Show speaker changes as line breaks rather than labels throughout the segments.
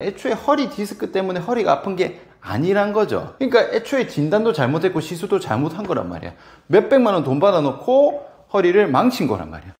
애초에 허리 디스크 때문에 허리가 아픈 게 아니란 거죠. 그러니까 애초에 진단도 잘못했고 시술도 잘못한 거란 말이야. 몇백만 원 돈 받아놓고 허리를 망친 거란 말이야.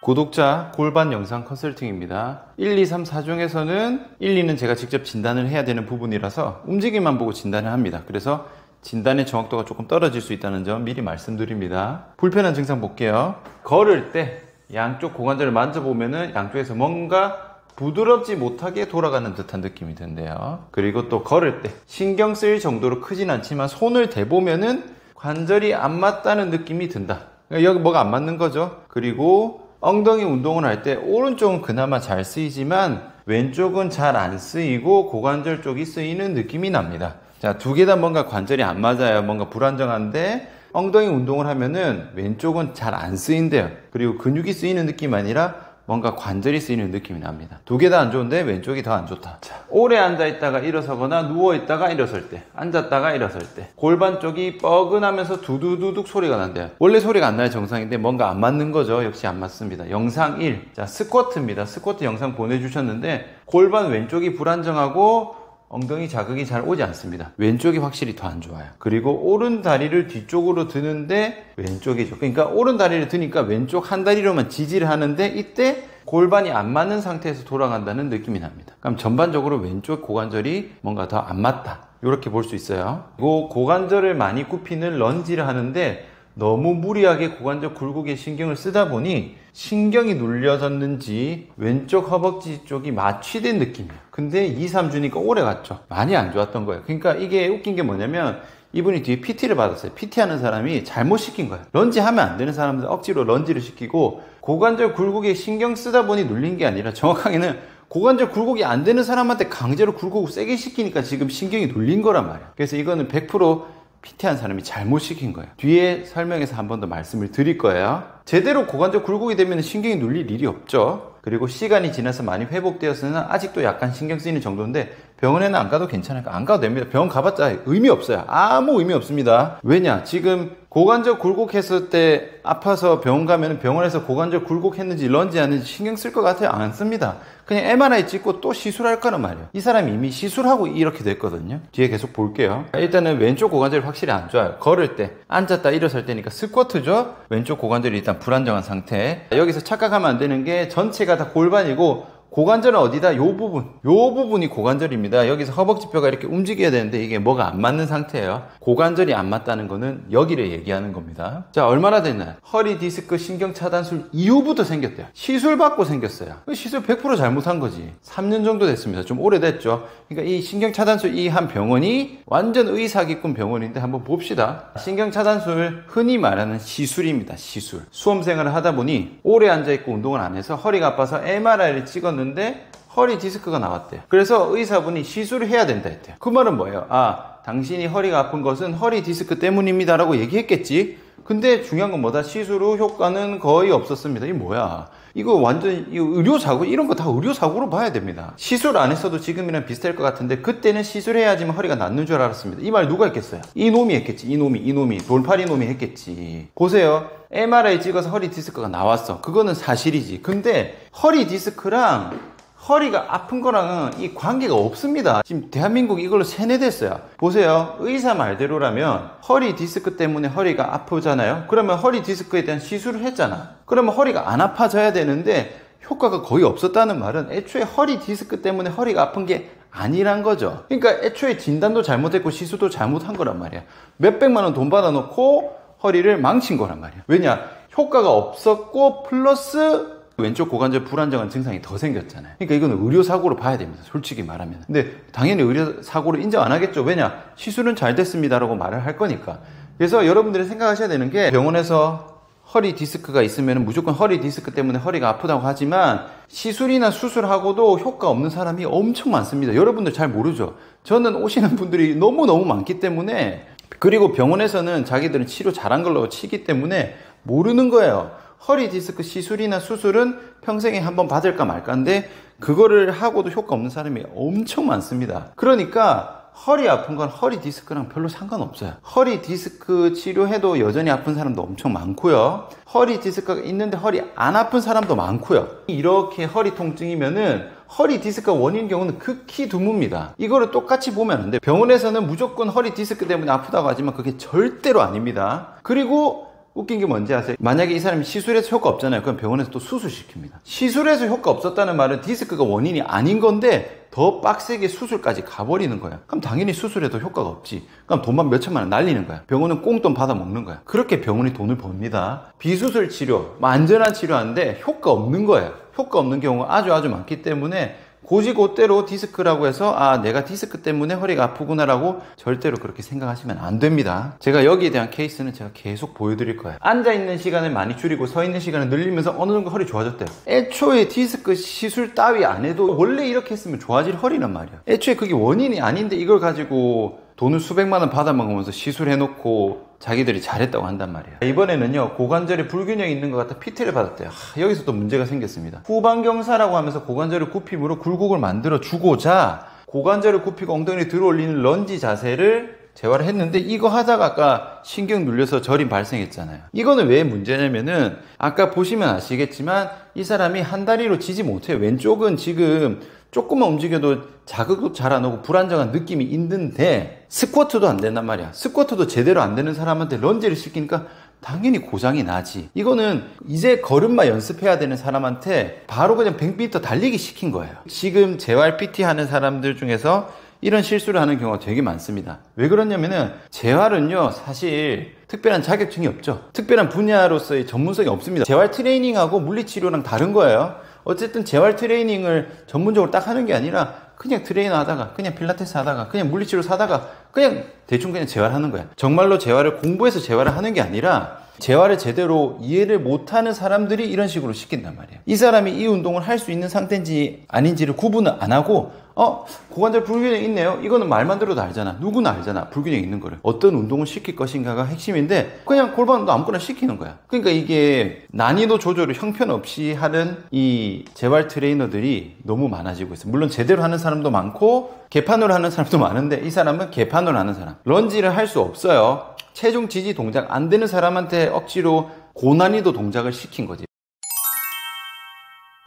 구독자 골반 영상 컨설팅입니다. 1, 2, 3, 4중에서는 1, 2는 제가 직접 진단을 해야 되는 부분이라서 움직임만 보고 진단을 합니다. 그래서 진단의 정확도가 조금 떨어질 수 있다는 점 미리 말씀드립니다. 불편한 증상 볼게요. 걸을 때 양쪽 고관절을 만져보면은 양쪽에서 뭔가 부드럽지 못하게 돌아가는 듯한 느낌이 든대요. 그리고 또 걸을 때 신경 쓰일 정도로 크진 않지만 손을 대보면은 관절이 안 맞다는 느낌이 든다. 그러니까 여기 뭐가 안 맞는 거죠. 그리고 엉덩이 운동을 할 때 오른쪽은 그나마 잘 쓰이지만 왼쪽은 잘 안 쓰이고 고관절 쪽이 쓰이는 느낌이 납니다. 자, 두 개 다 뭔가 관절이 안 맞아요. 뭔가 불안정한데 엉덩이 운동을 하면은 왼쪽은 잘 안 쓰인대요. 그리고 근육이 쓰이는 느낌이 아니라 뭔가 관절이 쓰이는 느낌이 납니다. 두 개 다 안 좋은데 왼쪽이 더 안 좋다. 자, 오래 앉아 있다가 일어서거나 누워 있다가 일어설 때, 앉았다가 일어설 때, 골반 쪽이 뻐근하면서 두두두둑 소리가 난대요. 원래 소리가 안 나야 정상인데 뭔가 안 맞는 거죠. 역시 안 맞습니다. 영상 1. 자, 스쿼트입니다. 스쿼트 영상 보내 주셨는데 골반 왼쪽이 불안정하고 엉덩이 자극이 잘 오지 않습니다. 왼쪽이 확실히 더 안 좋아요. 그리고 오른 다리를 뒤쪽으로 드는데 왼쪽이죠. 그러니까 오른 다리를 드니까 왼쪽 한 다리로만 지지를 하는데 이때 골반이 안 맞는 상태에서 돌아간다는 느낌이 납니다. 그럼 전반적으로 왼쪽 고관절이 뭔가 더 안 맞다. 이렇게 볼 수 있어요. 그리고 고관절을 많이 굽히는 런지를 하는데 너무 무리하게 고관절 굴곡에 신경을 쓰다 보니 신경이 눌려졌는지 왼쪽 허벅지 쪽이 마취된 느낌이에요. 근데 2, 3주니까 오래 갔죠. 많이 안 좋았던 거예요. 그러니까 이게 웃긴 게 뭐냐면 이분이 뒤에 PT를 받았어요. PT 하는 사람이 잘못 시킨 거예요. 런지 하면 안 되는 사람들 억지로 런지를 시키고 고관절 굴곡에 신경 쓰다 보니 눌린 게 아니라 정확하게는 고관절 굴곡이 안 되는 사람한테 강제로 굴곡을 세게 시키니까 지금 신경이 눌린 거란 말이야. 그래서 이거는 100% PT한 사람이 잘못 시킨 거예요. 뒤에 설명해서 한 번 더 말씀을 드릴 거예요. 제대로 고관절 굴곡이 되면 신경이 눌릴 일이 없죠. 그리고 시간이 지나서 많이 회복되었으나 아직도 약간 신경 쓰이는 정도인데 병원에는 안 가도 괜찮으니까 안 가도 됩니다. 병원 가봤자 의미 없어요. 아무 의미 없습니다. 왜냐? 지금 고관절 굴곡했을 때 아파서 병원 가면 병원에서 고관절 굴곡했는지 런지 하는지 신경 쓸 것 같아요? 안 씁니다. 그냥 MRI 찍고 또 시술할 거란 말이에요. 이 사람이 이미 시술하고 이렇게 됐거든요. 뒤에 계속 볼게요. 일단은 왼쪽 고관절이 확실히 안 좋아요. 걸을 때, 앉았다 일어설 때니까 스쿼트죠? 왼쪽 고관절이 일단 불안정한 상태. 여기서 착각하면 안 되는 게 전체가 다 골반이고 고관절은 어디다? 요 부분. 요 부분이 고관절입니다. 여기서 허벅지뼈가 이렇게 움직여야 되는데 이게 뭐가 안 맞는 상태예요. 고관절이 안 맞다는 거는 여기를 얘기하는 겁니다. 자, 얼마나 됐나요? 허리 디스크 신경 차단술 이후부터 생겼대요. 시술 받고 생겼어요. 시술 100% 잘못한 거지. 3년 정도 됐습니다. 좀 오래됐죠. 그러니까 이 신경 차단술 이 한 병원이 완전 의사기꾼 병원인데 한번 봅시다. 신경 차단술 흔히 말하는 시술입니다. 시술. 수험 생활을 하다 보니 오래 앉아 있고 운동을 안 해서 허리가 아파서 MRI를 찍었는데 있었는데 허리 디스크가 나왔대요. 그래서 의사분이 시술을 해야 된다 했대요. 그 말은 뭐예요? 아, 당신이 허리가 아픈 것은 허리 디스크 때문입니다라고 얘기했겠지. 근데 중요한 건 뭐다? 시술 후 효과는 거의 없었습니다. 이게 뭐야? 이거 완전 이거 의료 사고 이런 거 다 의료 사고로 봐야 됩니다. 시술 안 했어도 지금이랑 비슷할 것 같은데 그때는 시술해야지만 허리가 낫는 줄 알았습니다. 이 말 누가 했겠어요? 이놈이 했겠지. 이놈이 이놈이 돌팔이 놈이 했겠지. 보세요. MRI 찍어서 허리 디스크가 나왔어. 그거는 사실이지. 근데 허리 디스크랑 허리가 아픈 거랑은 이 관계가 없습니다. 지금 대한민국 이걸로 세뇌됐어요. 보세요. 의사 말대로라면 허리 디스크 때문에 허리가 아프잖아요. 그러면 허리 디스크에 대한 시술을 했잖아. 그러면 허리가 안 아파져야 되는데 효과가 거의 없었다는 말은 애초에 허리 디스크 때문에 허리가 아픈 게 아니란 거죠. 그러니까 애초에 진단도 잘못했고 시술도 잘못한 거란 말이야. 몇백만 원 돈 받아놓고 허리를 망친 거란 말이야. 왜냐? 효과가 없었고 플러스 왼쪽 고관절 불안정한 증상이 더 생겼잖아요. 그러니까 이거는 의료사고로 봐야 됩니다. 솔직히 말하면. 근데 당연히 의료사고로 인정 안 하겠죠. 왜냐? 시술은 잘 됐습니다라고 말을 할 거니까. 그래서 여러분들이 생각하셔야 되는 게 병원에서 허리 디스크가 있으면 무조건 허리 디스크 때문에 허리가 아프다고 하지만 시술이나 수술하고도 효과 없는 사람이 엄청 많습니다. 여러분들 잘 모르죠. 저는 오시는 분들이 너무너무 많기 때문에 그리고 병원에서는 자기들은 치료 잘한 걸로 치기 때문에 모르는 거예요. 허리 디스크 시술이나 수술은 평생에 한 번 받을까 말까인데 그거를 하고도 효과 없는 사람이 엄청 많습니다. 그러니까 허리 아픈 건 허리 디스크랑 별로 상관없어요. 허리 디스크 치료해도 여전히 아픈 사람도 엄청 많고요. 허리 디스크가 있는데 허리 안 아픈 사람도 많고요. 이렇게 허리 통증이면은 허리 디스크가 원인인 경우는 극히 드뭅니다. 이거를 똑같이 보면 안 돼요. 병원에서는 무조건 허리 디스크 때문에 아프다고 하지만 그게 절대로 아닙니다. 그리고 웃긴 게 뭔지 아세요? 만약에 이 사람이 시술해서 효과 없잖아요. 그럼 병원에서 또 수술시킵니다. 시술해서 효과 없었다는 말은 디스크가 원인이 아닌 건데 더 빡세게 수술까지 가버리는 거야. 그럼 당연히 수술해도 효과가 없지. 그럼 돈만 몇 천만 원 날리는 거야. 병원은 꽁돈 받아 먹는 거야. 그렇게 병원이 돈을 법니다. 비수술 치료, 뭐 안전한 치료하는데 효과 없는 거예요. 효과 없는 경우가 아주 아주 많기 때문에 고지고대로 디스크라고 해서 아 내가 디스크 때문에 허리가 아프구나라고 절대로 그렇게 생각하시면 안 됩니다. 제가 여기에 대한 케이스는 제가 계속 보여드릴 거예요. 앉아있는 시간을 많이 줄이고 서있는 시간을 늘리면서 어느 정도 허리 좋아졌대요. 애초에 디스크 시술 따위 안 해도 원래 이렇게 했으면 좋아질 허리란 말이야. 애초에 그게 원인이 아닌데 이걸 가지고 돈을 수백만 원 받아먹으면서 시술해놓고 자기들이 잘했다고 한단 말이에요. 이번에는요, 고관절에 불균형이 있는 것 같아 PT를 받았대요. 하, 여기서 또 문제가 생겼습니다. 후방경사라고 하면서 고관절을 굽힘으로 굴곡을 만들어 주고자 고관절을 굽히고 엉덩이를 들어 올리는 런지 자세를 재활을 했는데 이거 하다가 아까 신경 눌려서 저림 발생했잖아요. 이거는 왜 문제냐면은 아까 보시면 아시겠지만 이 사람이 한 다리로 지지 못해요. 왼쪽은 지금 조금만 움직여도 자극도 잘 안 오고 불안정한 느낌이 있는데 스쿼트도 안 된단 말이야. 스쿼트도 제대로 안 되는 사람한테 런지를 시키니까 당연히 고장이 나지. 이거는 이제 걸음마 연습해야 되는 사람한테 바로 그냥 100m 달리기 시킨 거예요. 지금 재활 PT 하는 사람들 중에서 이런 실수를 하는 경우가 되게 많습니다. 왜 그러냐면은 재활은요, 사실 특별한 자격증이 없죠. 특별한 분야로서의 전문성이 없습니다. 재활 트레이닝하고 물리치료랑 다른 거예요. 어쨌든 재활 트레이닝을 전문적으로 딱 하는 게 아니라 그냥 트레이너 하다가 그냥 필라테스 하다가 그냥 물리치료사 하다가 그냥 대충 그냥 재활하는 거야. 정말로 재활을 공부해서 재활을 하는 게 아니라 재활을 제대로 이해를 못하는 사람들이 이런 식으로 시킨단 말이에요. 이 사람이 이 운동을 할 수 있는 상태인지 아닌지를 구분을 안 하고 어 고관절 불균형 있네요. 이거는 말만 들어도 알잖아. 누구나 알잖아. 불균형 있는 거를 어떤 운동을 시킬 것인가가 핵심인데 그냥 골반도 아무거나 시키는 거야. 그러니까 이게 난이도 조절을 형편없이 하는 이 재활 트레이너들이 너무 많아지고 있어. 물론 제대로 하는 사람도 많고 개판으로 하는 사람도 많은데 이 사람은 개판으로 하는 사람. 런지를 할 수 없어요. 체중 지지 동작 안 되는 사람한테 억지로 고난이도 동작을 시킨 거지.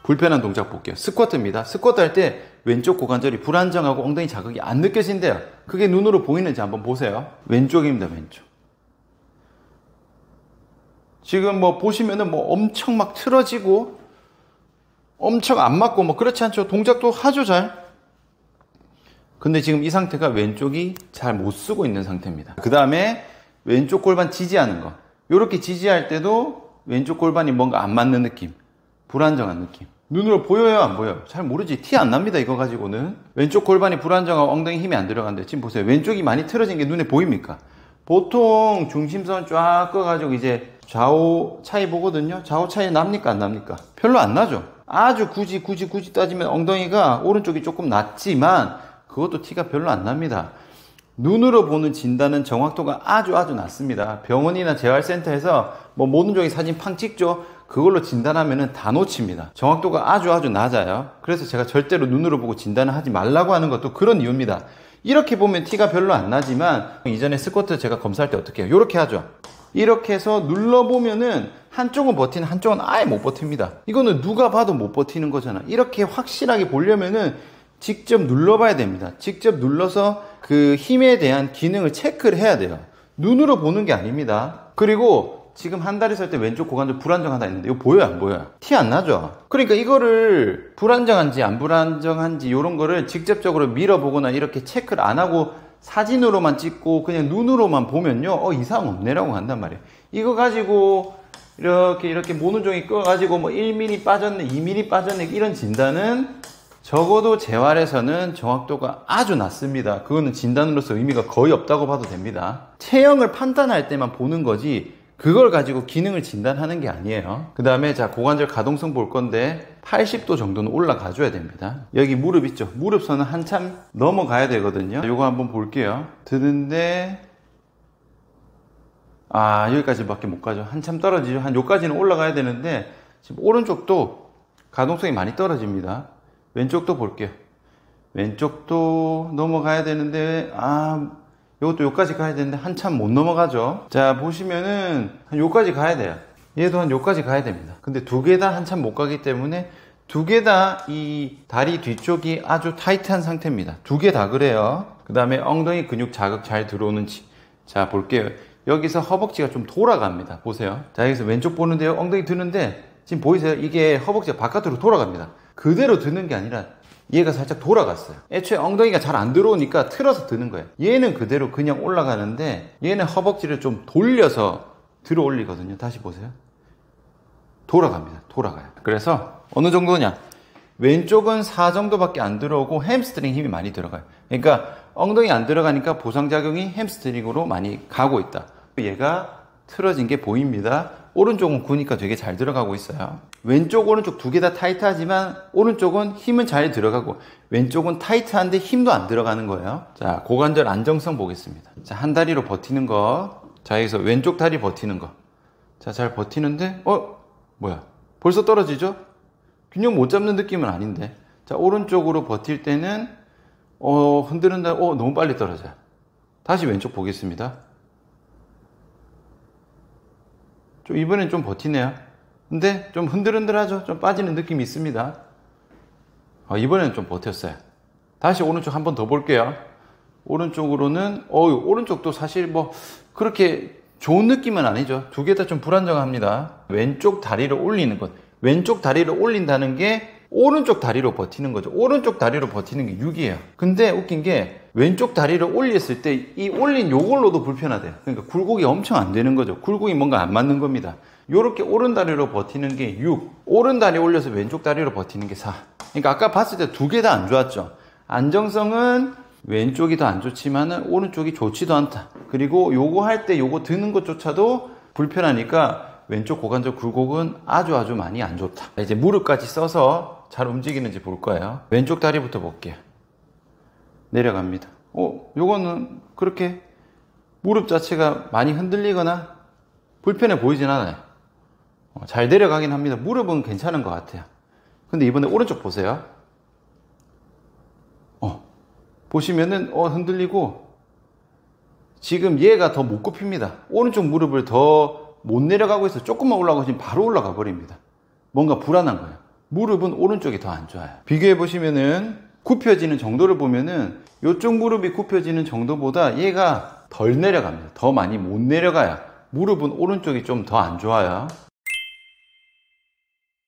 불편한 동작 볼게요. 스쿼트입니다. 스쿼트 할 때 왼쪽 고관절이 불안정하고 엉덩이 자극이 안 느껴진대요. 그게 눈으로 보이는지 한번 보세요. 왼쪽입니다, 왼쪽. 지금 뭐 보시면은 뭐 엄청 막 틀어지고 엄청 안 맞고 뭐 그렇지 않죠. 동작도 하죠, 잘. 근데 지금 이 상태가 왼쪽이 잘 못 쓰고 있는 상태입니다. 그 다음에 왼쪽 골반 지지하는 거. 이렇게 지지할 때도 왼쪽 골반이 뭔가 안 맞는 느낌. 불안정한 느낌. 눈으로 보여요, 안 보여요? 잘 모르지. 티 안 납니다, 이거 가지고는. 왼쪽 골반이 불안정하고 엉덩이 힘이 안 들어간대. 지금 보세요. 왼쪽이 많이 틀어진 게 눈에 보입니까? 보통 중심선 쫙 꺼가지고 이제 좌우 차이 보거든요. 좌우 차이 납니까, 안 납니까? 별로 안 나죠. 아주 굳이, 굳이, 굳이 따지면 엉덩이가 오른쪽이 조금 낮지만 그것도 티가 별로 안 납니다. 눈으로 보는 진단은 정확도가 아주 아주 낮습니다. 병원이나 재활센터에서 뭐 모든 종의 사진 팡 찍죠. 그걸로 진단하면은 다 놓칩니다. 정확도가 아주 아주 낮아요. 그래서 제가 절대로 눈으로 보고 진단을 하지 말라고 하는 것도 그런 이유입니다. 이렇게 보면 티가 별로 안 나지만 이전에 스쿼트 제가 검사할 때 어떻게 해요? 이렇게 하죠. 이렇게 해서 눌러보면은 한쪽은 버티는 한쪽은 아예 못 버팁니다. 이거는 누가 봐도 못 버티는 거잖아. 이렇게 확실하게 보려면은 직접 눌러봐야 됩니다. 직접 눌러서 그 힘에 대한 기능을 체크를 해야 돼요. 눈으로 보는 게 아닙니다. 그리고 지금 한 다리 설 때 왼쪽 고관절 불안정하다 했는데 이거 보여요 안 보여요? 티 안 나죠? 그러니까 이거를 불안정한지 안 불안정한지 이런 거를 직접적으로 밀어보거나 이렇게 체크를 안 하고 사진으로만 찍고 그냥 눈으로만 보면요 어 이상 없네라고 한단 말이에요 이거 가지고 이렇게 이렇게 모노종이 꺼가지고 뭐 1mm 빠졌네 2mm 빠졌네 이런 진단은 적어도 재활에서는 정확도가 아주 낮습니다. 그거는 진단으로서 의미가 거의 없다고 봐도 됩니다. 체형을 판단할 때만 보는 거지 그걸 가지고 기능을 진단하는 게 아니에요. 그 다음에 자 고관절 가동성 볼 건데 80도 정도는 올라가 줘야 됩니다. 여기 무릎 있죠? 무릎선은 한참 넘어가야 되거든요. 이거 한번 볼게요. 드는데 아 여기까지밖에 못 가죠. 한참 떨어지죠. 한 여기까지는 올라가야 되는데 지금 오른쪽도 가동성이 많이 떨어집니다. 왼쪽도 볼게요. 왼쪽도 넘어가야 되는데 아 이것도 여기까지 가야 되는데 한참 못 넘어가죠. 자 보시면은 한 여기까지 가야 돼요. 얘도 한 여기까지 가야 됩니다. 근데 두 개 다 한참 못 가기 때문에 두 개 다 이 다리 뒤쪽이 아주 타이트한 상태입니다. 두 개 다 그래요. 그 다음에 엉덩이 근육 자극 잘 들어오는지. 자 볼게요. 여기서 허벅지가 좀 돌아갑니다. 보세요. 자 여기서 왼쪽 보는데요. 엉덩이 드는데 지금 보이세요? 이게 허벅지가 바깥으로 돌아갑니다 그대로 드는 게 아니라 얘가 살짝 돌아갔어요. 애초에 엉덩이가 잘 안 들어오니까 틀어서 드는 거예요. 얘는 그대로 그냥 올라가는데 얘는 허벅지를 좀 돌려서 들어 올리거든요. 다시 보세요. 돌아갑니다. 돌아가요. 그래서 어느 정도냐? 왼쪽은 4 정도밖에 안 들어오고 햄스트링 힘이 많이 들어가요. 그러니까 엉덩이 안 들어가니까 보상작용이 햄스트링으로 많이 가고 있다. 얘가 틀어진 게 보입니다. 오른쪽은 구니까 되게 잘 들어가고 있어요. 왼쪽, 오른쪽 두 개 다 타이트하지만 오른쪽은 힘은 잘 들어가고 왼쪽은 타이트한데 힘도 안 들어가는 거예요. 자, 고관절 안정성 보겠습니다. 자, 한 다리로 버티는 거. 자, 여기서 왼쪽 다리 버티는 거. 자, 잘 버티는데, 어? 뭐야? 벌써 떨어지죠? 균형 못 잡는 느낌은 아닌데. 자, 오른쪽으로 버틸 때는, 어, 흔들은다, 어, 너무 빨리 떨어져요. 다시 왼쪽 보겠습니다. 좀 이번엔 좀 버티네요. 근데 좀 흔들흔들하죠? 좀 빠지는 느낌이 있습니다. 어, 이번에는 좀 버텼어요. 다시 오른쪽 한 번 더 볼게요. 오른쪽으로는, 어 오른쪽도 사실 뭐, 그렇게 좋은 느낌은 아니죠. 두 개 다 좀 불안정합니다. 왼쪽 다리를 올리는 것. 왼쪽 다리를 올린다는 게 오른쪽 다리로 버티는 거죠. 오른쪽 다리로 버티는 게 6이에요. 근데 웃긴 게 왼쪽 다리를 올렸을 때 이 올린 요걸로도 불편하대요. 그러니까 굴곡이 엄청 안 되는 거죠. 굴곡이 뭔가 안 맞는 겁니다. 요렇게 오른 다리로 버티는 게 6. 오른 다리 올려서 왼쪽 다리로 버티는 게 4. 그러니까 아까 봤을 때 두 개 다 안 좋았죠. 안정성은 왼쪽이 더 안 좋지만은 오른쪽이 좋지도 않다. 그리고 요거 할 때 요거 드는 것조차도 불편하니까 왼쪽 고관절 굴곡은 아주 아주 많이 안 좋다. 이제 무릎까지 써서 잘 움직이는지 볼 거예요. 왼쪽 다리부터 볼게요. 내려갑니다. 어, 요거는 그렇게 무릎 자체가 많이 흔들리거나 불편해 보이진 않아요. 어, 잘 내려가긴 합니다. 무릎은 괜찮은 것 같아요. 근데 이번에 오른쪽 보세요. 어, 보시면은, 어, 흔들리고, 지금 얘가 더 못 굽힙니다. 오른쪽 무릎을 더 못 내려가고 있어. 조금만 올라가고 지금 바로 올라가 버립니다. 뭔가 불안한 거예요. 무릎은 오른쪽이 더 안 좋아요. 비교해 보시면은, 굽혀지는 정도를 보면은, 이쪽 무릎이 굽혀지는 정도보다 얘가 덜 내려갑니다. 더 많이 못 내려가요. 무릎은 오른쪽이 좀 더 안 좋아요.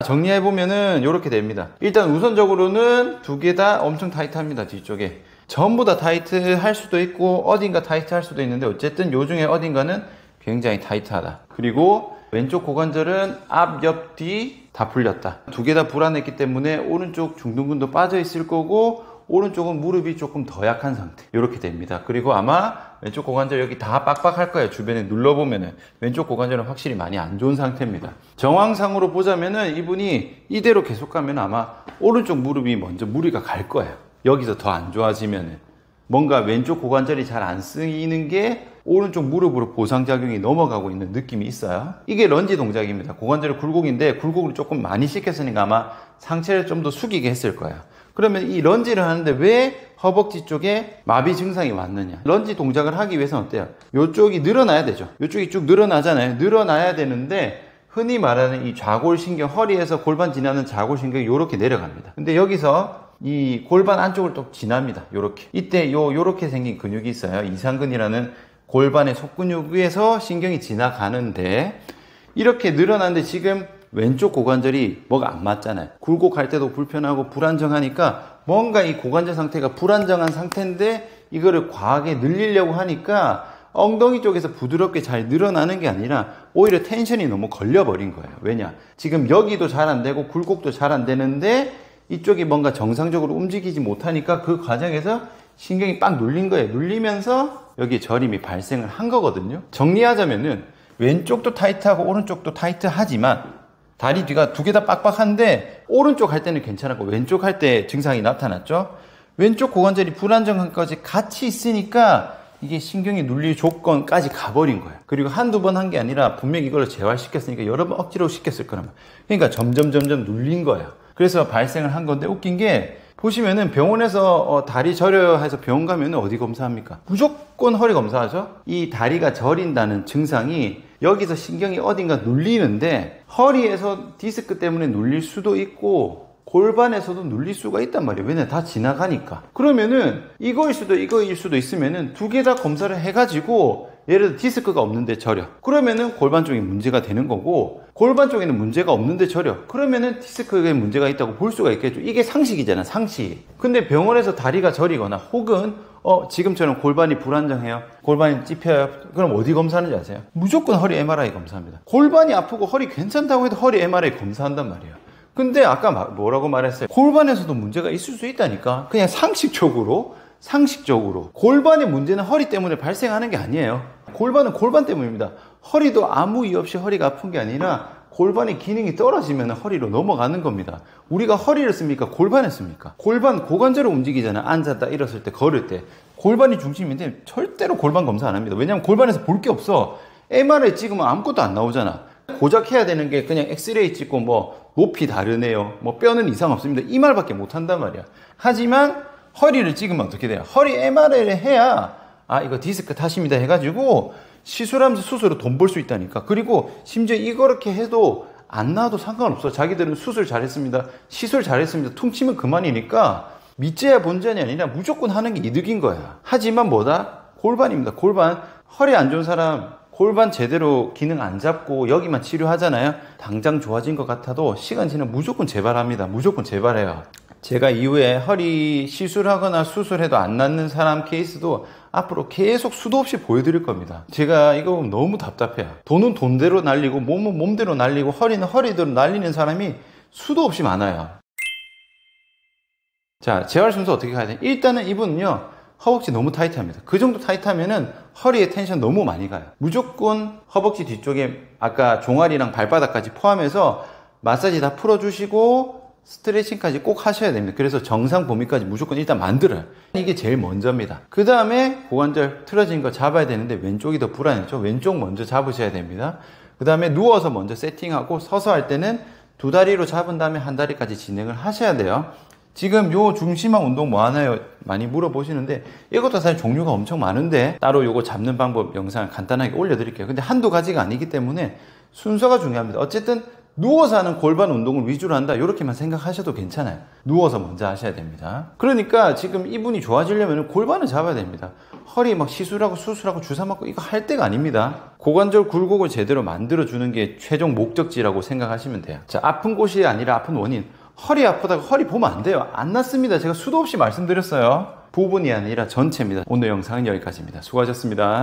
정리해 보면은 이렇게 됩니다. 일단 우선적으로는 두 개 다 엄청 타이트합니다. 뒤쪽에 전부 다 타이트 할 수도 있고 어딘가 타이트 할 수도 있는데 어쨌든 요 중에 어딘가는 굉장히 타이트하다. 그리고 왼쪽 고관절은 앞, 옆, 뒤 다 풀렸다. 두 개 다 불안했기 때문에 오른쪽 중둔근도 빠져 있을 거고 오른쪽은 무릎이 조금 더 약한 상태. 이렇게 됩니다. 그리고 아마 왼쪽 고관절 여기 다 빡빡할 거예요. 주변에 눌러보면은. 왼쪽 고관절은 확실히 많이 안 좋은 상태입니다. 정황상으로 보자면은 이분이 이대로 계속 가면 아마 오른쪽 무릎이 먼저 무리가 갈 거예요. 여기서 더 안 좋아지면은. 뭔가 왼쪽 고관절이 잘 안 쓰이는 게 오른쪽 무릎으로 보상작용이 넘어가고 있는 느낌이 있어요. 이게 런지 동작입니다. 고관절의 굴곡인데 굴곡을 조금 많이 시켰으니까 아마 상체를 좀 더 숙이게 했을 거예요. 그러면 이 런지를 하는데 왜 허벅지 쪽에 마비 증상이 왔느냐? 런지 동작을 하기 위해서는 어때요? 이쪽이 늘어나야 되죠. 이쪽이 쭉 늘어나잖아요. 늘어나야 되는데 흔히 말하는 이 좌골신경, 허리에서 골반 지나는 좌골신경이 이렇게 내려갑니다. 근데 여기서 이 골반 안쪽을 또 지납니다. 요렇게. 이때 요, 요렇게 생긴 근육이 있어요. 이상근이라는 골반의 속근육 위에서 신경이 지나가는데 이렇게 늘어나는데 지금 왼쪽 고관절이 뭐가 안 맞잖아요. 굴곡 할 때도 불편하고 불안정하니까 뭔가 이 고관절 상태가 불안정한 상태인데 이거를 과하게 늘리려고 하니까 엉덩이 쪽에서 부드럽게 잘 늘어나는 게 아니라 오히려 텐션이 너무 걸려버린 거예요. 왜냐? 지금 여기도 잘 안 되고 굴곡도 잘 안 되는데 이쪽이 뭔가 정상적으로 움직이지 못하니까 그 과정에서 신경이 빡 눌린 거예요. 눌리면서 여기에 저림이 발생을 한 거거든요. 정리하자면은 왼쪽도 타이트하고 오른쪽도 타이트하지만 다리 뒤가 두 개 다 빡빡한데 오른쪽 할 때는 괜찮았고 왼쪽 할 때 증상이 나타났죠. 왼쪽 고관절이 불안정한까지 같이 있으니까 이게 신경이 눌릴 조건까지 가버린 거예요. 그리고 한두 번 한 게 아니라 분명히 이걸 재활시켰으니까 여러 번 억지로 시켰을 거란 말이에요. 그러니까 점점 점점 눌린 거예요. 그래서 발생을 한 건데 웃긴 게 보시면은 병원에서 어, 다리 저려요 해서 병원 가면 어디 검사합니까? 무조건 허리 검사하죠? 이 다리가 저린다는 증상이 여기서 신경이 어딘가 눌리는데 허리에서 디스크 때문에 눌릴 수도 있고 골반에서도 눌릴 수가 있단 말이에요. 왜냐 다 지나가니까. 그러면은 이거일 수도 이거일 수도 있으면은 두 개 다 검사를 해가지고 예를 들어 디스크가 없는데 저려. 그러면은 골반 쪽에 문제가 되는 거고 골반 쪽에는 문제가 없는데 저려. 그러면은 디스크에 문제가 있다고 볼 수가 있겠죠. 이게 상식이잖아, 상식. 근데 병원에서 다리가 저리거나 혹은 어 지금처럼 골반이 불안정해요. 골반이 찝혀요. 그럼 어디 검사하는지 아세요? 무조건 허리 MRI 검사합니다. 골반이 아프고 허리 괜찮다고 해도 허리 MRI 검사한단 말이에요. 근데 아까 뭐라고 말했어요? 골반에서도 문제가 있을 수 있다니까. 그냥 상식적으로 상식적으로 골반의 문제는 허리 때문에 발생하는 게 아니에요. 골반은 골반 때문입니다. 허리도 아무 이유 없이 허리가 아픈 게 아니라 골반의 기능이 떨어지면 허리로 넘어가는 겁니다. 우리가 허리를 씁니까? 골반을 씁니까? 골반 고관절을 움직이잖아. 앉았다 일었을 때 걸을 때 골반이 중심인데 절대로 골반 검사 안 합니다. 왜냐하면 골반에서 볼 게 없어. MRI 찍으면 아무것도 안 나오잖아. 고작 해야 되는 게 그냥 엑스레이 찍고 뭐 높이 다르네요. 뭐 뼈는 이상 없습니다. 이 말밖에 못 한단 말이야. 하지만 허리를 찍으면 어떻게 돼요? 허리 MRI를 해야 아 이거 디스크 탓입니다 해가지고 시술하면서 수술로 돈 벌 수 있다니까. 그리고 심지어 이거렇게 해도 안 나와도 상관없어. 자기들은 수술 잘했습니다. 시술 잘했습니다. 퉁치면 그만이니까 밑재야 본전이 아니라 무조건 하는 게 이득인 거야. 하지만 뭐다? 골반입니다. 골반. 허리 안 좋은 사람 골반 제대로 기능 안 잡고 여기만 치료하잖아요. 당장 좋아진 것 같아도 시간 지나면 무조건 재발합니다. 무조건 재발해요. 제가 이후에 허리 시술하거나 수술해도 안 낫는 사람 케이스도 앞으로 계속 수도 없이 보여드릴 겁니다. 제가 이거 너무 답답해요. 돈은 돈대로 날리고 몸은 몸대로 날리고 허리는 허리대로 날리는 사람이 수도 없이 많아요. 자, 재활 순서 어떻게 가야 돼? 일단은 이분은요, 허벅지 너무 타이트합니다. 그 정도 타이트하면은 허리에 텐션 너무 많이 가요. 무조건 허벅지 뒤쪽에 아까 종아리랑 발바닥까지 포함해서 마사지 다 풀어주시고 스트레칭까지 꼭 하셔야 됩니다. 그래서 정상 범위까지 무조건 일단 만들어요. 이게 제일 먼저입니다. 그 다음에 고관절 틀어진 거 잡아야 되는데 왼쪽이 더 불안했죠. 왼쪽 먼저 잡으셔야 됩니다. 그 다음에 누워서 먼저 세팅하고 서서 할 때는 두 다리로 잡은 다음에 한 다리까지 진행을 하셔야 돼요. 지금 요 중심화 운동 뭐 하나요? 많이 물어보시는데 이것도 사실 종류가 엄청 많은데 따로 요거 잡는 방법 영상을 간단하게 올려드릴게요. 근데 한두 가지가 아니기 때문에 순서가 중요합니다. 어쨌든 누워서 하는 골반 운동을 위주로 한다. 이렇게만 생각하셔도 괜찮아요. 누워서 먼저 하셔야 됩니다. 그러니까 지금 이분이 좋아지려면 골반을 잡아야 됩니다. 허리 막 시술하고 수술하고 주사 맞고 이거 할 때가 아닙니다. 고관절 굴곡을 제대로 만들어주는 게 최종 목적지라고 생각하시면 돼요. 자, 아픈 곳이 아니라 아픈 원인. 허리 아프다고 허리 보면 안 돼요. 안 낫습니다. 제가 수도 없이 말씀드렸어요. 부분이 아니라 전체입니다. 오늘 영상은 여기까지입니다. 수고하셨습니다.